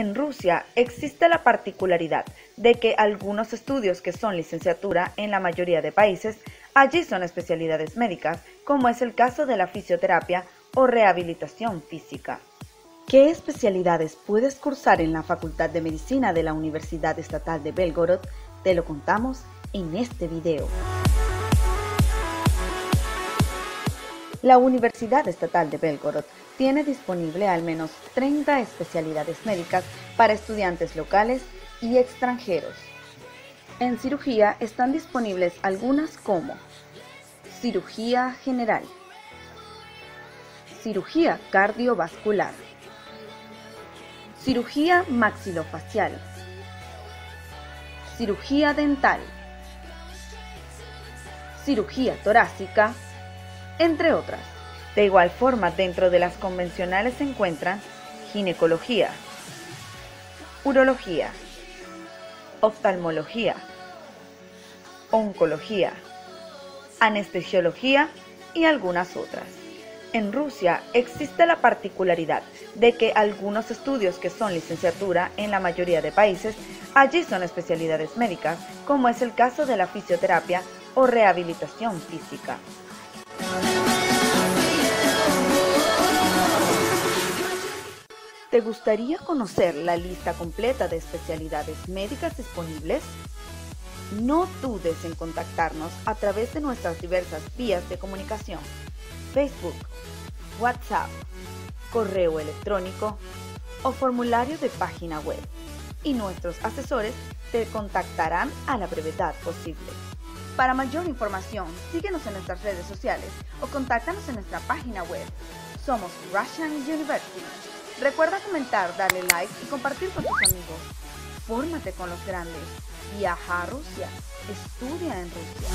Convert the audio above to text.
En Rusia existe la particularidad de que algunos estudios que son licenciatura en la mayoría de países, allí son especialidades médicas, como es el caso de la fisioterapia o rehabilitación física. ¿Qué especialidades puedes cursar en la Facultad de Medicina de la Universidad Estatal de Belgorod? Te lo contamos en este video. La Universidad Estatal de Belgorod tiene disponible al menos 30 especialidades médicas para estudiantes locales y extranjeros. En cirugía están disponibles algunas como cirugía general, cirugía cardiovascular, cirugía maxilofacial, cirugía dental, cirugía torácica, entre otras. De igual forma, dentro de las convencionales se encuentran ginecología, urología, oftalmología, oncología, anestesiología y algunas otras. En Rusia existe la particularidad de que algunos estudios que son licenciatura en la mayoría de países, allí son especialidades médicas, como es el caso de la fisioterapia o rehabilitación física. ¿Te gustaría conocer la lista completa de especialidades médicas disponibles? No dudes en contactarnos a través de nuestras diversas vías de comunicación, Facebook, WhatsApp, correo electrónico o formulario de página web, y nuestros asesores te contactarán a la brevedad posible. Para mayor información, síguenos en nuestras redes sociales o contáctanos en nuestra página web. Somos Russian University. Recuerda comentar, darle like y compartir con tus amigos. Fórmate con los grandes. Viaja a Rusia. Estudia en Rusia.